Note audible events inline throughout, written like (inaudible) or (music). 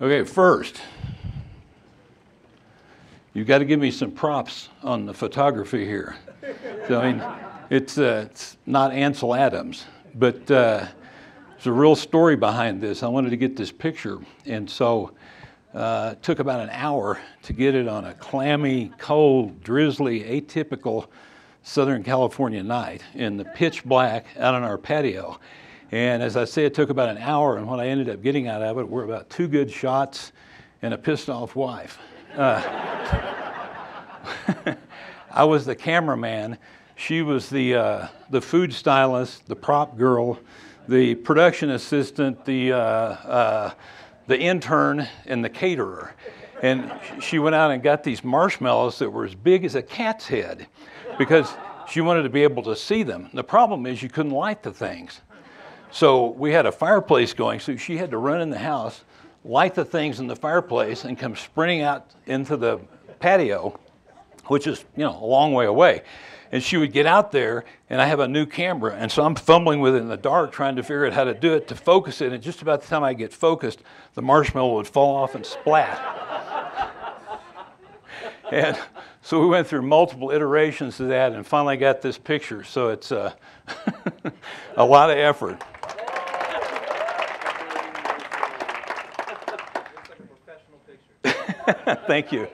Okay, first, you've got to give me some props on the photography here. So, I mean, it's, uh, it's not Ansel Adams, but uh, there's a real story behind this. I wanted to get this picture, and so uh, it took about an hour to get it on a clammy, cold, drizzly, atypical Southern California night in the pitch black out on our patio. And as I say, it took about an hour, and what I ended up getting out of it were about two good shots and a pissed off wife. Uh, (laughs) I was the cameraman. She was the, uh, the food stylist, the prop girl, the production assistant, the, uh, uh the intern, and the caterer. And she went out and got these marshmallows that were as big as a cat's head because she wanted to be able to see them. The problem is you couldn't light the things. So we had a fireplace going, so she had to run in the house, light the things in the fireplace, and come sprinting out into the patio, which is, you know, a long way away. And she would get out there, and I have a new camera, and so I'm fumbling with it in the dark, trying to figure out how to do it to focus it. And just about the time I get focused, the marshmallow would fall off and splat. (laughs) and so we went through multiple iterations of that, and finally got this picture. So it's uh, (laughs) a lot of effort. (laughs) Thank you.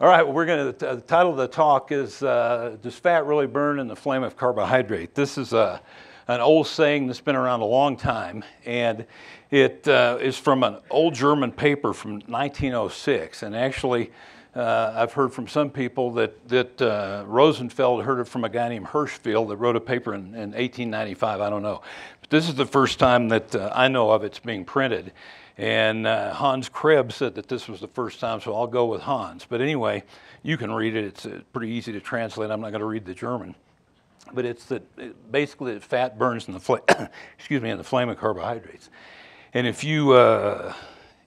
All right, well, we're going to, the title of the talk is uh, Does Fat Really Burn in the Flame of Carbohydrate? This is a, an old saying that's been around a long time, and it uh, is from an old German paper from 1906. And actually, uh, I've heard from some people that, that uh, Rosenfeld heard it from a guy named Hirschfeld that wrote a paper in, in 1895. I don't know. But this is the first time that uh, I know of it's being printed. And uh, Hans Krebs said that this was the first time, so I'll go with Hans. But anyway, you can read it. It's uh, pretty easy to translate. I'm not going to read the German. But it's that it, basically that fat burns in the flame, (coughs) excuse me, in the flame of carbohydrates. And if you uh,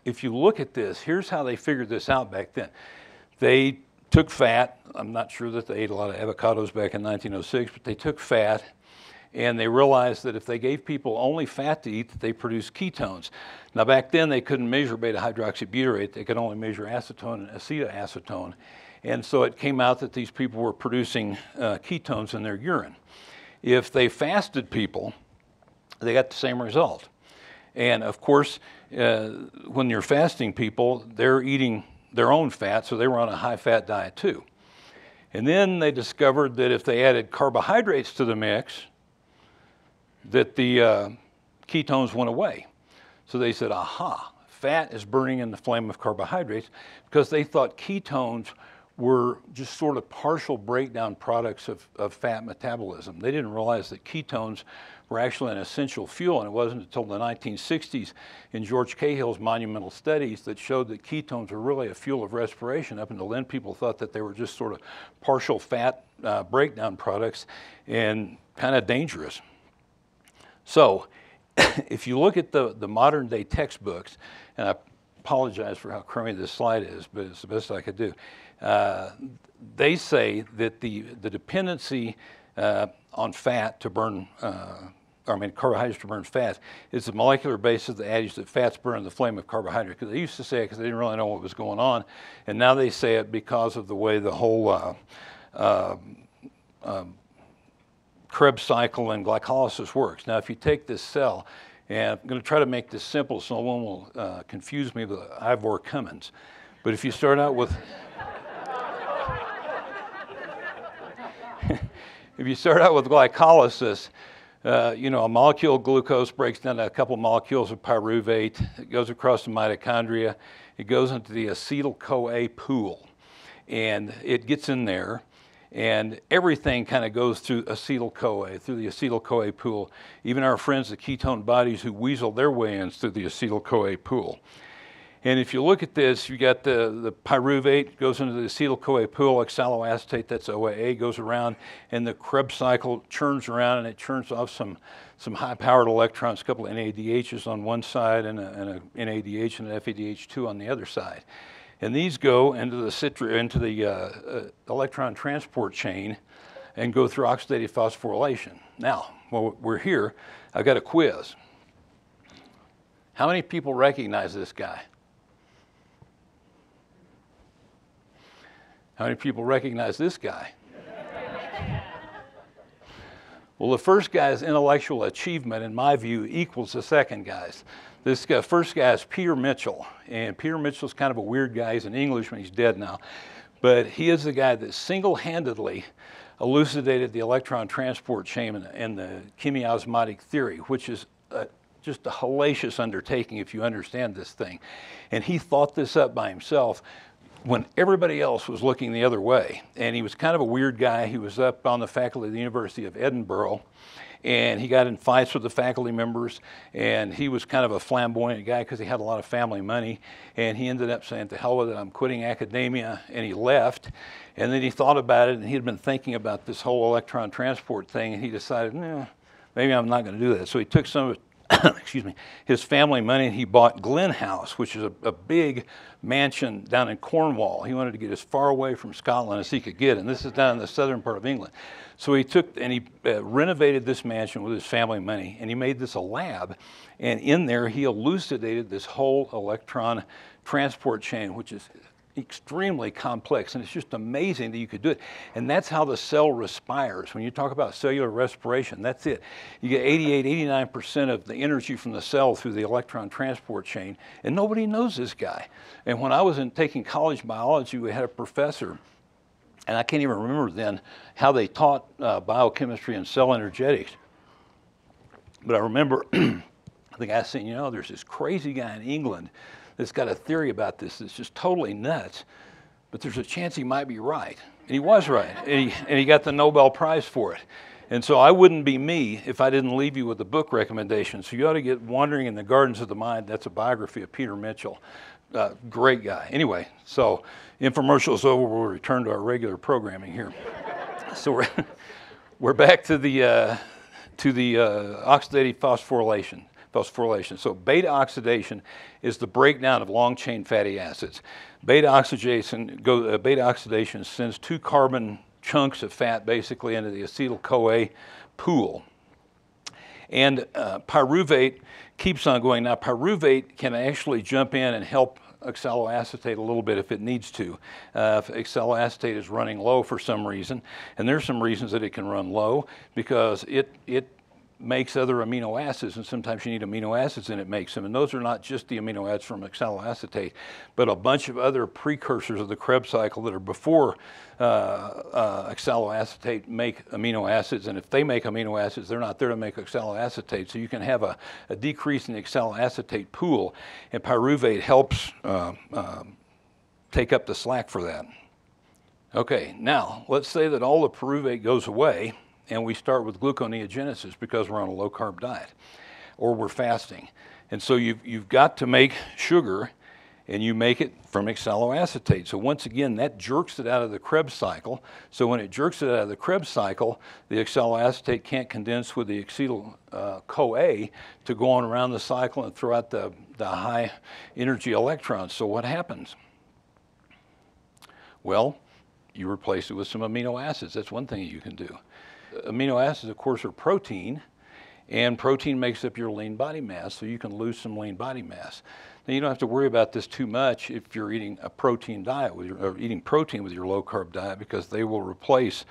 if you look at this, here's how they figured this out back then. They took fat. I'm not sure that they ate a lot of avocados back in 1906, but they took fat and they realized that if they gave people only fat to eat, that they produced ketones. Now back then they couldn't measure beta hydroxybutyrate; they could only measure acetone and acetoacetone, and so it came out that these people were producing uh, ketones in their urine. If they fasted people, they got the same result. And of course, uh, when you're fasting people, they're eating their own fat, so they were on a high fat diet too. And then they discovered that if they added carbohydrates to the mix, that the uh, ketones went away. So they said, aha, fat is burning in the flame of carbohydrates because they thought ketones were just sort of partial breakdown products of, of fat metabolism. They didn't realize that ketones were actually an essential fuel, and it wasn't until the 1960s in George Cahill's monumental studies that showed that ketones were really a fuel of respiration. Up until then, people thought that they were just sort of partial fat uh, breakdown products and kind of dangerous. So, (laughs) if you look at the, the modern day textbooks, and I apologize for how crummy this slide is, but it's the best I could do. Uh, they say that the, the dependency uh, on fat to burn, uh, I mean, carbohydrates to burn fat is the molecular basis of the adage that fats burn the flame of carbohydrates. Because they used to say it because they didn't really know what was going on, and now they say it because of the way the whole uh, uh, um, Krebs cycle and glycolysis works. Now, if you take this cell, and I'm going to try to make this simple so no one will uh, confuse me with Ivor Cummins. But if you start out with (laughs) if you start out with glycolysis, uh, you know, a molecule of glucose breaks down to a couple molecules of pyruvate. It goes across the mitochondria. It goes into the acetyl-CoA pool. And it gets in there and everything kind of goes through acetyl-CoA, through the acetyl-CoA pool. Even our friends, the ketone bodies who weasel their way in through the acetyl-CoA pool. And if you look at this, you got the, the pyruvate goes into the acetyl-CoA pool, oxaloacetate, that's OAA, goes around, and the Krebs cycle churns around and it churns off some, some high-powered electrons, a couple of NADHs on one side and a, and a NADH and an FADH2 on the other side. And these go into the, citri into the uh, uh, electron transport chain and go through oxidative phosphorylation. Now, while we're here, I've got a quiz. How many people recognize this guy? How many people recognize this guy? Well, the first guy's intellectual achievement, in my view, equals the second guy's. This guy, first guy is Peter Mitchell, and Peter Mitchell's kind of a weird guy. He's an Englishman. He's dead now, but he is the guy that single-handedly elucidated the electron transport chain and, the chemiosmotic theory, which is a, just a hellacious undertaking if you understand this thing. And he thought this up by himself when everybody else was looking the other way. And he was kind of a weird guy. He was up on the faculty of the University of Edinburgh and he got in fights with the faculty members and he was kind of a flamboyant guy because he had a lot of family money and he ended up saying to hell with it i'm quitting academia and he left and then he thought about it and he had been thinking about this whole electron transport thing and he decided maybe i'm not going to do that so he took some of (coughs) excuse me, his family money, he bought Glynn House, which is a, a, big mansion down in Cornwall. He wanted to get as far away from Scotland as he could get, and this is down in the southern part of England. So he took and he uh, renovated this mansion with his family money, and he made this a lab. And in there, he elucidated this whole electron transport chain, which is extremely complex and it's just amazing that you could do it. And that's how the cell respires. When you talk about cellular respiration, that's it. You get 88, 89% of the energy from the cell through the electron transport chain. And nobody knows this guy. And when I was in taking college biology, we had a professor and I can't even remember then how they taught uh, biochemistry and cell energetics. But I remember the guy saying, you know, there's this crazy guy in England that's got a theory about this that's just totally nuts, but there's a chance he might be right. And he was right, and he, and he got the Nobel Prize for it. And so I wouldn't be me if I didn't leave you with a book recommendation. So you ought to get Wandering in the Gardens of the Mind. That's a biography of Peter Mitchell. Uh, great guy. Anyway, so infomercials over. We'll return to our regular programming here. so we're, (laughs) we're back to the, uh, to the uh, oxidative phosphorylation phosphorylation. So beta oxidation is the breakdown of long chain fatty acids. Beta oxidation, go, uh, beta oxidation sends two carbon chunks of fat basically into the acetyl CoA pool. And uh, pyruvate keeps on going. Now, pyruvate can actually jump in and help oxaloacetate a little bit if it needs to. Uh, if oxaloacetate is running low for some reason, and there's some reasons that it can run low because it, it makes other amino acids, and sometimes you need amino acids and it makes them. And those are not just the amino acids from oxaloacetate, but a bunch of other precursors of the Krebs cycle that are before uh, uh, oxaloacetate make amino acids. And if they make amino acids, they're not there to make oxaloacetate. So you can have a, a decrease in the oxaloacetate pool, and pyruvate helps uh, um, take up the slack for that. Okay, now let's say that all the pyruvate goes away and we start with gluconeogenesis because we're on a low carb diet or we're fasting. And so you've, you've got to make sugar and you make it from oxaloacetate. So once again, that jerks it out of the Krebs cycle. So when it jerks it out of the Krebs cycle, the oxaloacetate can't condense with the acetyl uh, CoA to go on around the cycle and throw out the, the high energy electrons. So what happens? Well, you replace it with some amino acids. That's one thing you can do amino acids, of course, are protein, and protein makes up your lean body mass, so you can lose some lean body mass. Now, you don't have to worry about this too much if you're eating a protein diet your, or eating protein with your low carb diet because they will replace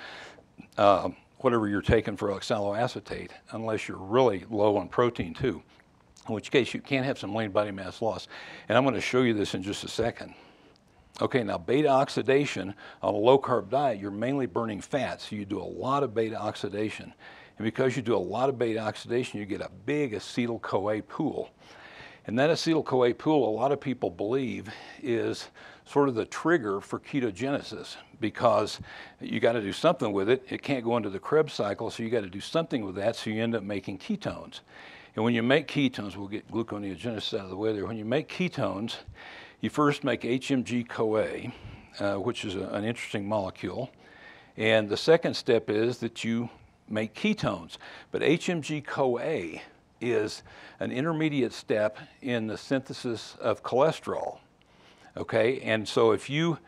uh, whatever you're taking for oxaloacetate unless you're really low on protein too, in which case you can have some lean body mass loss. And I'm going to show you this in just a second. Okay, now beta oxidation on a low carb diet, you're mainly burning fat, so you do a lot of beta oxidation. And because you do a lot of beta oxidation, you get a big acetyl CoA pool. And that acetyl CoA pool, a lot of people believe, is sort of the trigger for ketogenesis because you got to do something with it. It can't go into the Krebs cycle, so you got to do something with that, so you end up making ketones. And when you make ketones, we'll get gluconeogenesis out of the way there. When you make ketones, you first make HMG CoA, uh, which is a, an interesting molecule. And the second step is that you make ketones. But HMG CoA is an intermediate step in the synthesis of cholesterol. Okay, and so if you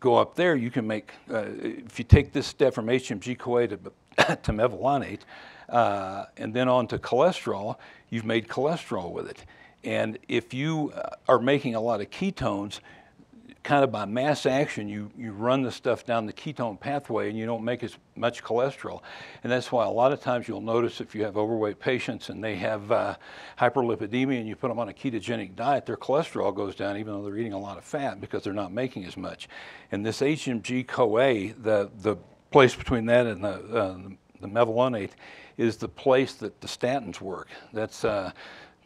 go up there, you can make, uh, if you take this step from HMG CoA to, (coughs) to mevalonate, uh, and then on to cholesterol, you've made cholesterol with it. And if you uh, are making a lot of ketones, kind of by mass action, you, you run the stuff down the ketone pathway and you don't make as much cholesterol. And that's why a lot of times you'll notice if you have overweight patients and they have uh, hyperlipidemia and you put them on a ketogenic diet, their cholesterol goes down even though they're eating a lot of fat because they're not making as much. And this HMG CoA, the, the place between that and the, uh, the mevalonate, is the place that the statins work. That's uh,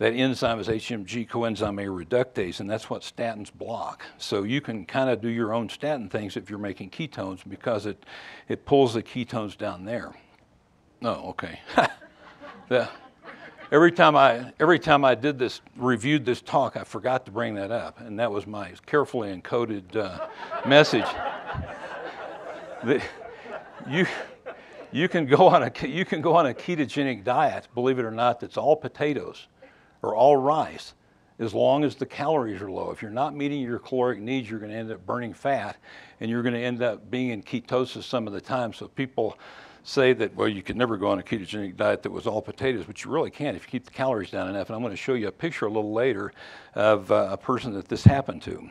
that enzyme is HMG coenzyme A reductase, and that's what statins block. So you can kind of do your own statin things if you're making ketones because it, it pulls the ketones down there. Oh, okay. (laughs) the, every time I every time I did this reviewed this talk, I forgot to bring that up, and that was my carefully encoded uh, message. (laughs) that you you can go on a you can go on a ketogenic diet, believe it or not, that's all potatoes or all rice as long as the calories are low. If you're not meeting your caloric needs, you're going to end up burning fat and you're going to end up being in ketosis some of the time. So people say that, well, you could never go on a ketogenic diet that was all potatoes, but you really can if you keep the calories down enough. And I'm going to show you a picture a little later of uh, a person that this happened to.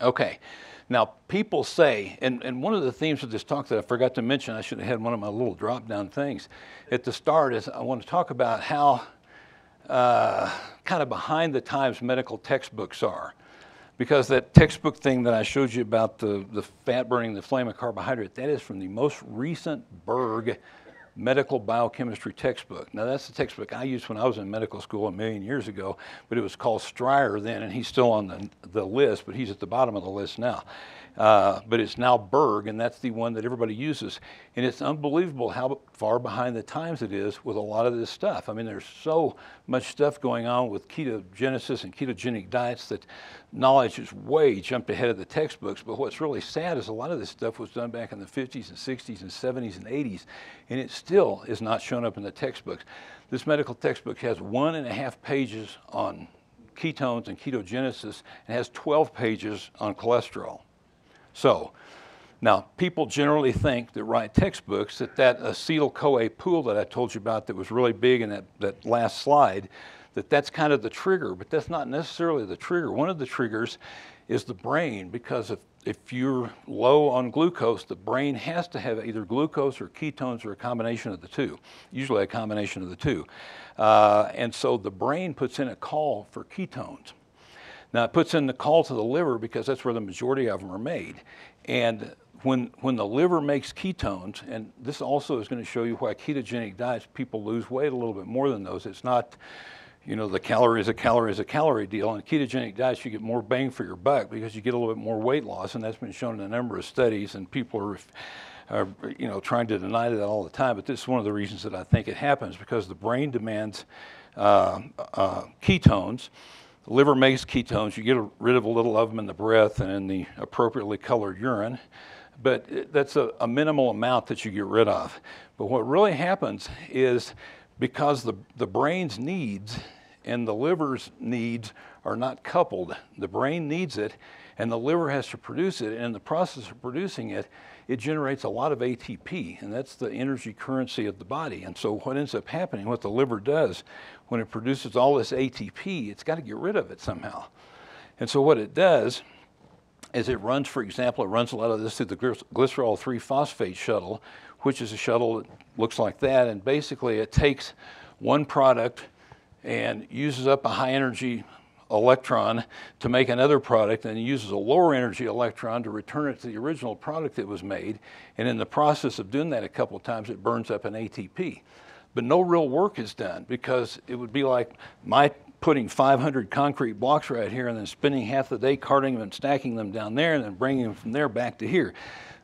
Okay. Now, people say, and, and one of the themes of this talk that I forgot to mention, I should have had one of my little drop down things at the start, is I want to talk about how uh, kind of behind the times medical textbooks are. Because that textbook thing that I showed you about the, the fat burning, the flame of carbohydrate, that is from the most recent Berg medical biochemistry textbook. Now, that's the textbook I used when I was in medical school a million years ago, but it was called Stryer then, and he's still on the, the list, but he's at the bottom of the list now. Uh, but it's now Berg, and that's the one that everybody uses. And it's unbelievable how far behind the times it is with a lot of this stuff. I mean, there's so much stuff going on with ketogenesis and ketogenic diets that knowledge is way jumped ahead of the textbooks. But what's really sad is a lot of this stuff was done back in the 50s and 60s and 70s and 80s, and it still is not shown up in the textbooks. This medical textbook has one and a half pages on ketones and ketogenesis and has 12 pages on cholesterol. So, now people generally think that write textbooks that that acetyl-CoA pool that I told you about that was really big in that, that last slide, that that's kind of the trigger, but that's not necessarily the trigger. One of the triggers is the brain because if, if you're low on glucose, the brain has to have either glucose or ketones or a combination of the two, usually a combination of the two. Uh, and so the brain puts in a call for ketones. Now, it puts in the call to the liver because that's where the majority of them are made. And when, when the liver makes ketones, and this also is going to show you why ketogenic diets, people lose weight a little bit more than those. It's not, you know, the calorie is a calorie is a calorie deal. On ketogenic diets, you get more bang for your buck because you get a little bit more weight loss, and that's been shown in a number of studies, and people are are you know trying to deny that all the time. But this is one of the reasons that I think it happens because the brain demands uh, uh, ketones, the liver makes ketones. You get rid of a little of them in the breath and in the appropriately colored urine, but that's a, a minimal amount that you get rid of. But what really happens is because the, the brain's needs and the liver's needs are not coupled, the brain needs it and the liver has to produce it. And in the process of producing it, it generates a lot of ATP, and that's the energy currency of the body. And so, what ends up happening, what the liver does when it produces all this ATP, it's got to get rid of it somehow. And so, what it does is it runs, for example, it runs a lot of this through the glycerol 3 phosphate shuttle, which is a shuttle that looks like that. And basically, it takes one product and uses up a high energy electron to make another product and uses a lower energy electron to return it to the original product that was made. And in the process of doing that a couple of times, it burns up an ATP. But no real work is done because it would be like my putting 500 concrete blocks right here and then spending half the day carting them and stacking them down there and then bringing them from there back to here.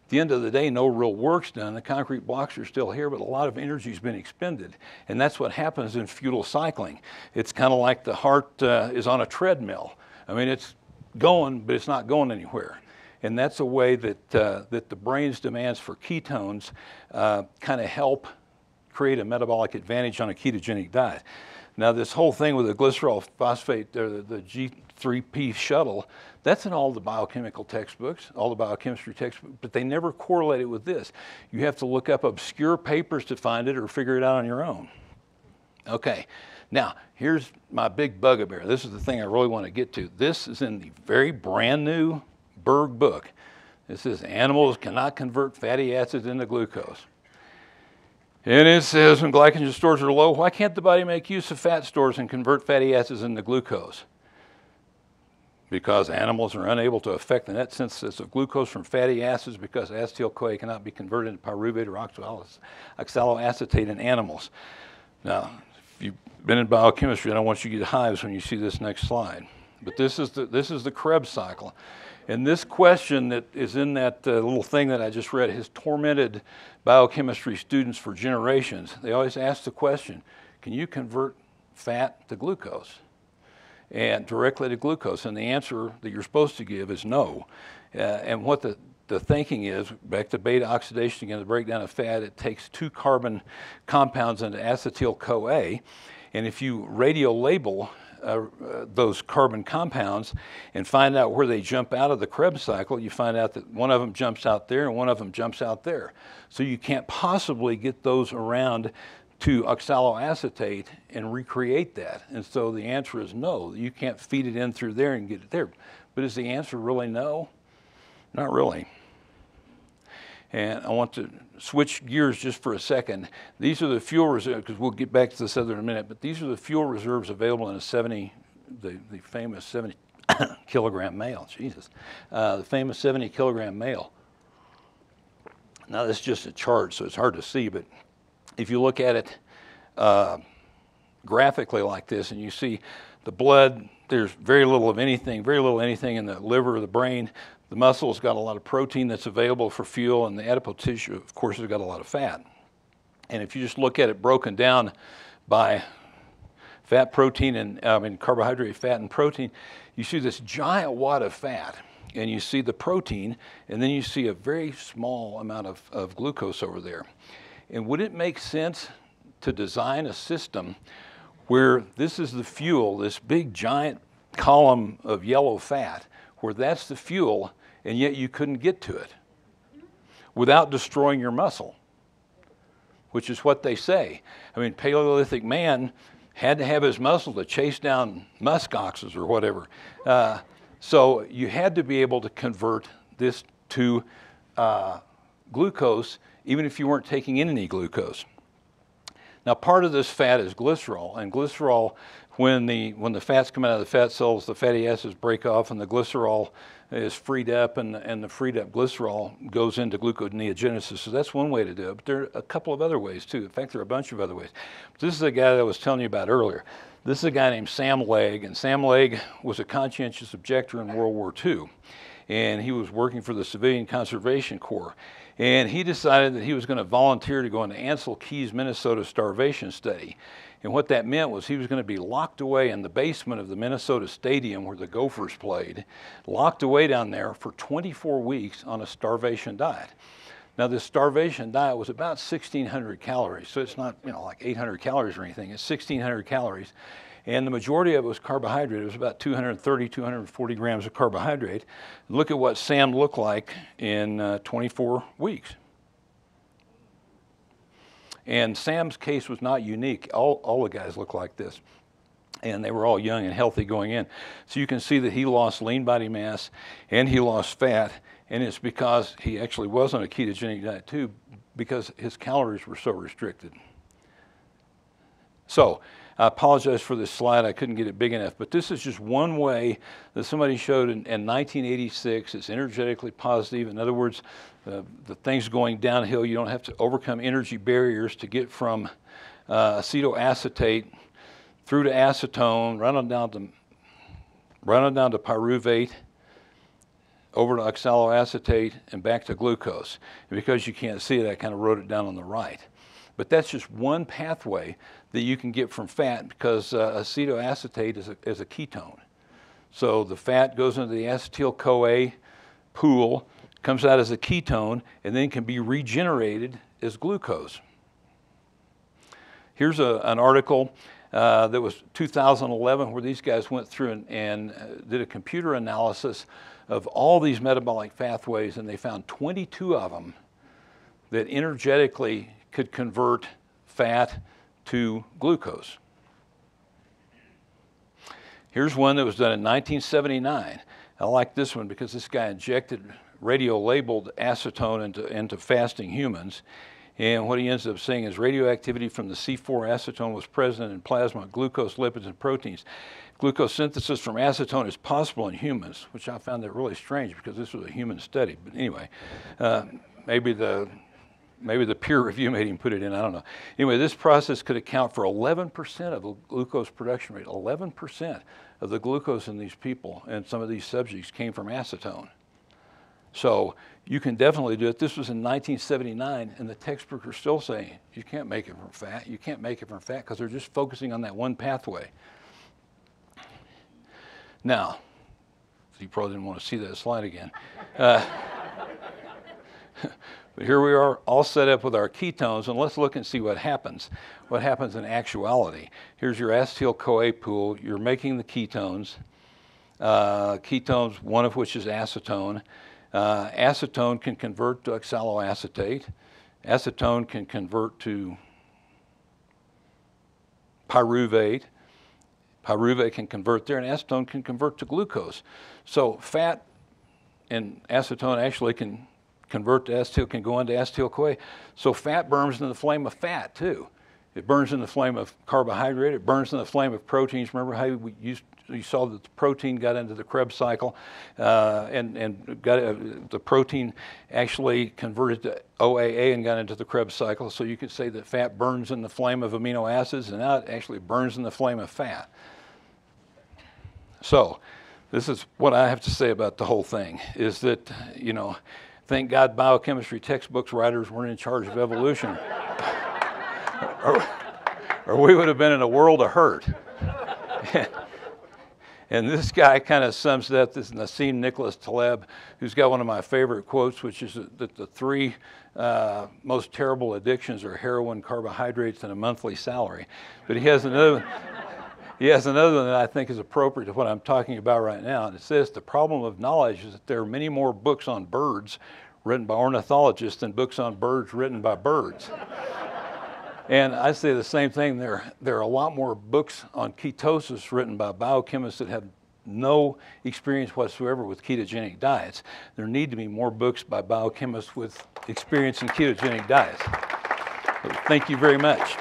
At the end of the day, no real work's done. The concrete blocks are still here, but a lot of energy's been expended. And that's what happens in futile cycling. It's kind of like the heart uh, is on a treadmill. I mean, it's going, but it's not going anywhere. And that's a way that, uh, that the brain's demands for ketones uh, kind of help create a metabolic advantage on a ketogenic diet. Now, this whole thing with the glycerol phosphate, uh, the, the G3P shuttle, that's in all the biochemical textbooks, all the biochemistry textbooks, but they never correlate it with this. You have to look up obscure papers to find it or figure it out on your own. Okay, Now, here's my big bugaboo. This is the thing I really want to get to. This is in the very brand new Berg book. It says animals cannot convert fatty acids into glucose. And it says when glycogen stores are low, why can't the body make use of fat stores and convert fatty acids into glucose? Because animals are unable to affect the net synthesis of glucose from fatty acids because acetyl CoA cannot be converted into pyruvate or oxaloacetate in animals. Now, if you've been in biochemistry, I don't want you to get hives when you see this next slide. But this is the, this is the Krebs cycle. And this question that is in that uh, little thing that I just read has tormented biochemistry students for generations. They always ask the question, can you convert fat to glucose? And directly to glucose? And the answer that you're supposed to give is no. Uh, and what the, the thinking is, back to beta oxidation again, the breakdown of fat, it takes two carbon compounds into acetyl-CoA. And if you radio label uh, those carbon compounds and find out where they jump out of the Krebs cycle, you find out that one of them jumps out there and one of them jumps out there. So you can't possibly get those around to oxaloacetate and recreate that. And so the answer is no. You can't feed it in through there and get it there. But is the answer really no? Not really. And I want to switch gears just for a second. These are the fuel reserves, because we'll get back to this other in a minute, but these are the fuel reserves available in a 70, the, the famous 70 (coughs) kilogram male, Jesus. Uh, the famous 70 kilogram male. Now, this is just a chart, so it's hard to see, but if you look at it uh, graphically like this and you see the blood, there's very little of anything, very little anything in the liver or the brain. The muscle's got a lot of protein that's available for fuel, and the adipose tissue, of course, has got a lot of fat. And if you just look at it broken down by fat, protein, and I mean carbohydrate, fat, and protein, you see this giant wad of fat, and you see the protein, and then you see a very small amount of, of glucose over there. And would it make sense to design a system where this is the fuel, this big giant column of yellow fat, where that's the fuel, and yet you couldn't get to it without destroying your muscle, which is what they say. I mean, Paleolithic man had to have his muscle to chase down musk oxes or whatever. Uh, so you had to be able to convert this to uh, glucose, even if you weren't taking in any glucose. Now, part of this fat is glycerol, and glycerol, when the, when the fats come out of the fat cells, the fatty acids break off, and the glycerol is freed up, and, and the freed up glycerol goes into gluconeogenesis. So that's one way to do it. But there are a couple of other ways, too. In fact, there are a bunch of other ways. But this is a guy that I was telling you about earlier. This is a guy named Sam Legg, and Sam Legg was a conscientious objector in World War II. And he was working for the Civilian Conservation Corps. And he decided that he was going to volunteer to go into Ancel Keys, Minnesota starvation study. And what that meant was he was going to be locked away in the basement of the Minnesota Stadium where the Gophers played, locked away down there for 24 weeks on a starvation diet. Now, this starvation diet was about 1,600 calories, so it's not you know like 800 calories or anything. It's 1,600 calories, and the majority of it was carbohydrate. It was about 230, 240 grams of carbohydrate. Look at what Sam looked like in uh, 24 weeks. And Sam's case was not unique. All, all the guys look like this. And they were all young and healthy going in. So you can see that he lost lean body mass and he lost fat. And it's because he actually was on a ketogenic diet too, because his calories were so restricted. So, I apologize for this slide. I couldn't get it big enough. But this is just one way that somebody showed in, in 1986. It's energetically positive. In other words, uh, the things going downhill, you don't have to overcome energy barriers to get from uh, acetoacetate through to acetone, run on down to, run on down to pyruvate, over to oxaloacetate, and back to glucose. And because you can't see it, I kind of wrote it down on the right. But that's just one pathway that you can get from fat because uh, acetoacetate is a, is a ketone. So the fat goes into the acetyl-CoA pool, comes out as a ketone, and then can be regenerated as glucose. Here's a, an article uh, that was 2011 where these guys went through and, and uh, did a computer analysis of all these metabolic pathways, and they found 22 of them that energetically could convert fat to glucose. Here's one that was done in 1979. I like this one because this guy injected radio labeled acetone into, into fasting humans. And what he ends up saying is radioactivity from the C4 acetone was present in plasma, glucose, lipids, and proteins. Glucose synthesis from acetone is possible in humans, which I found that really strange because this was a human study. But anyway, uh, maybe the maybe the peer (laughs) review made him put it in. I don't know. Anyway, this process could account for 11% of the glucose production rate. 11% of the glucose in these people and some of these subjects came from acetone. So you can definitely do it. This was in 1979, and the textbooks are still saying you can't make it from fat. You can't make it from fat because they're just focusing on that one pathway. Now, you probably didn't want to see that slide again. Uh, (laughs) but here we are all set up with our ketones, and let's look and see what happens. What happens in actuality. Here's your acetyl-CoA pool. You're making the ketones. Uh, ketones, one of which is acetone. Uh, acetone can convert to oxaloacetate. Acetone can convert to pyruvate. Pyruvate can convert there, and acetone can convert to glucose. So fat and acetone actually can convert to acetyl, can go into acetyl-CoA. So fat burns in the flame of fat too. It burns in the flame of carbohydrate. It burns in the flame of proteins. Remember how we used you saw that the protein got into the Krebs cycle, uh, and and got uh, the protein actually converted to OAA and got into the Krebs cycle. So you could say that fat burns in the flame of amino acids, and now it actually burns in the flame of fat. So, this is what I have to say about the whole thing: is that you know, thank God biochemistry textbooks writers weren't in charge of evolution. (laughs) or, or we would have been in a world of hurt. (laughs) And this guy kind of sums it up. This is Nassim Nicholas Taleb, who's got one of my favorite quotes, which is that the three uh, most terrible addictions are heroin, carbohydrates, and a monthly salary. But he has another. Has another one that I think is appropriate to what I'm talking about right now. And it says the problem of knowledge is that there are many more books on birds written by ornithologists than books on birds written by birds. And I say the same thing. There, there are a lot more books on ketosis written by biochemists that have no experience whatsoever with ketogenic diets. There need to be more books by biochemists with experience in ketogenic diets. So thank you very much.